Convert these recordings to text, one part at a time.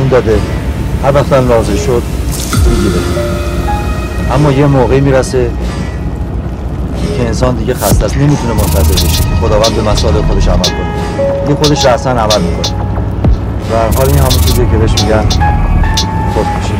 جون داده. هر وقت لازم شد می‌گیره. اما یه موقعی می‌رسه که انسان دیگه خسته است. نمی‌تونه منتظر بشه خداوند به مسائل خودش عمل کنه. دیگه خودش رأسا عمل می‌کنه. و حال این همون چیزی که بهش میگن خودکشی.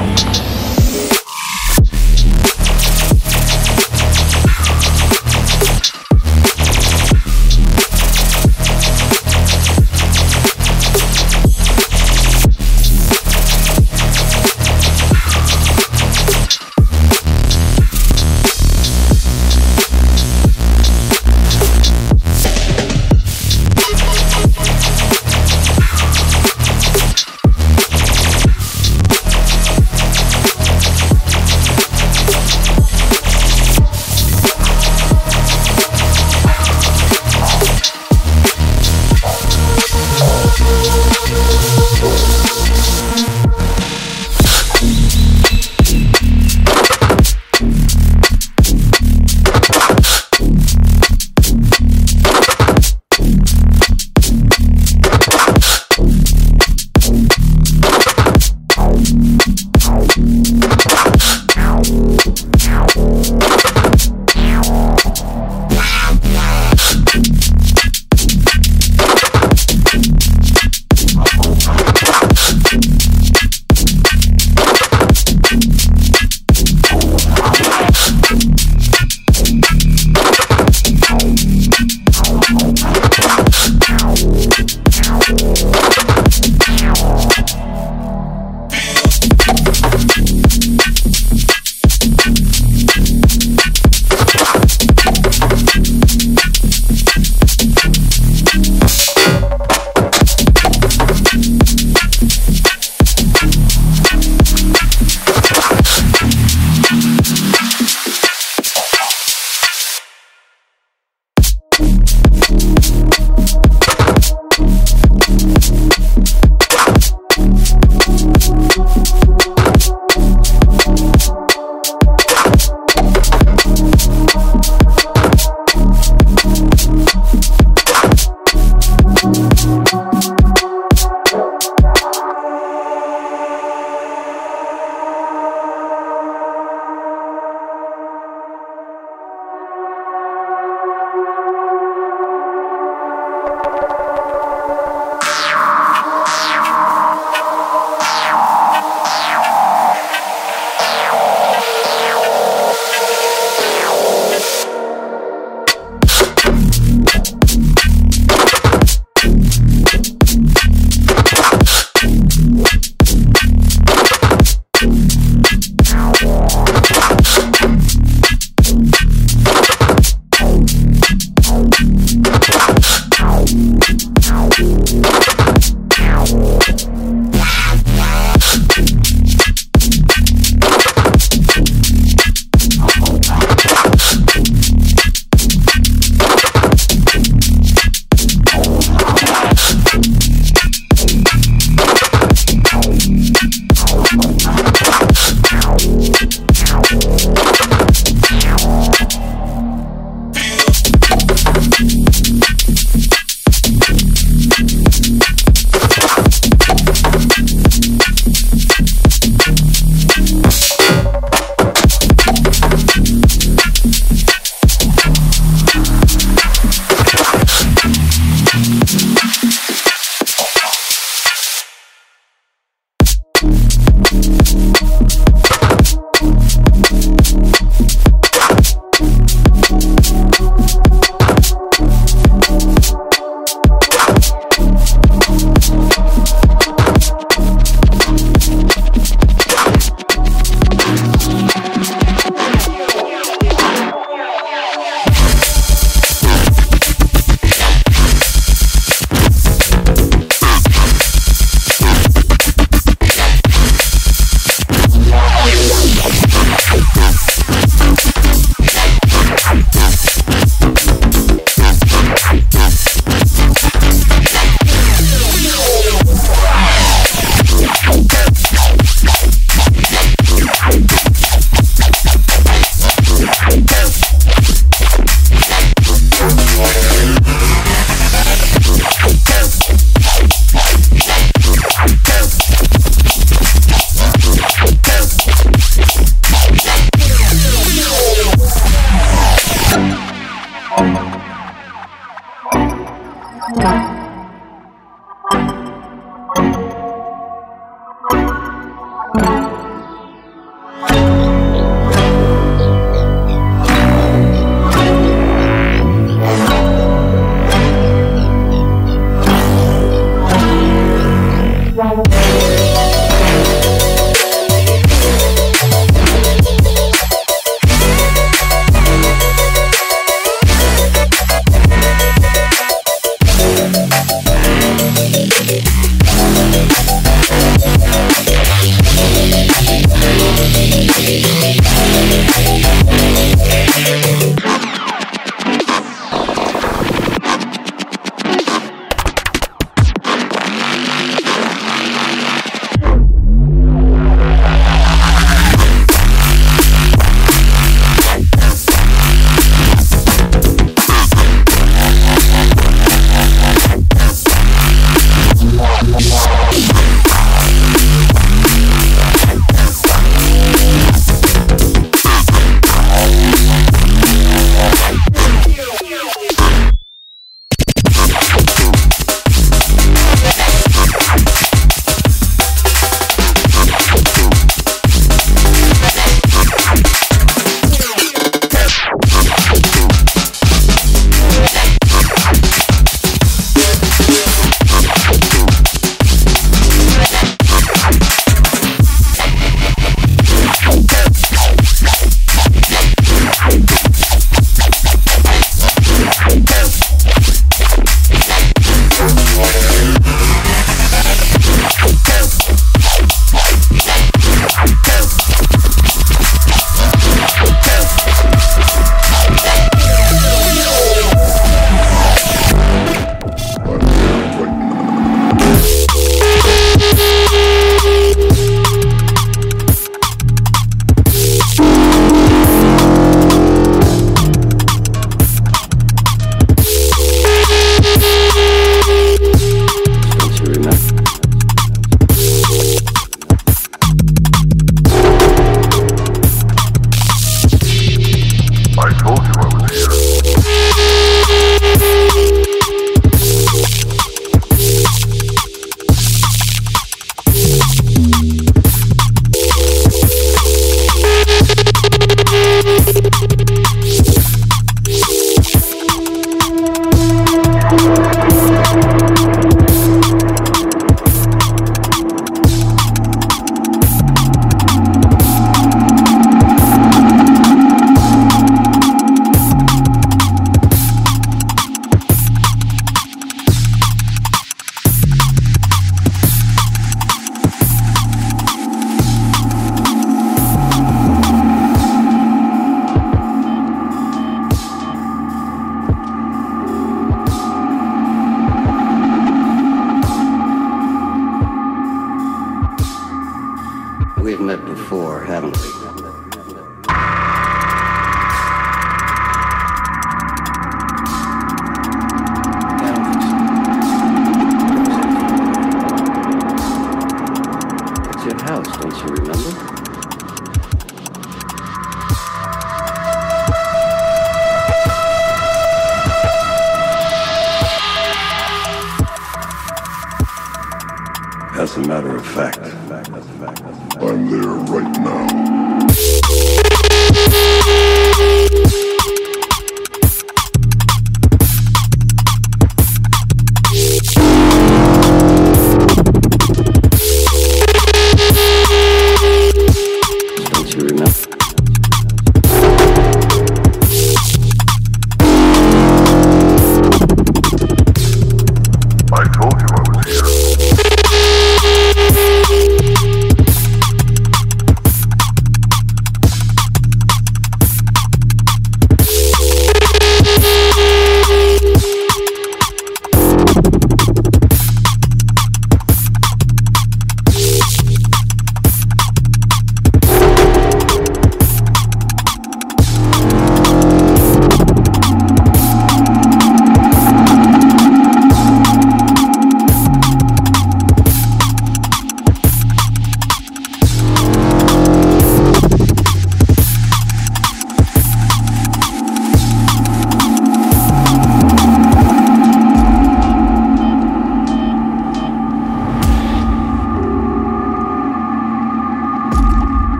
Matter of fact,